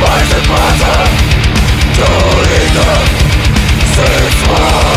Rise and bottom To the Six world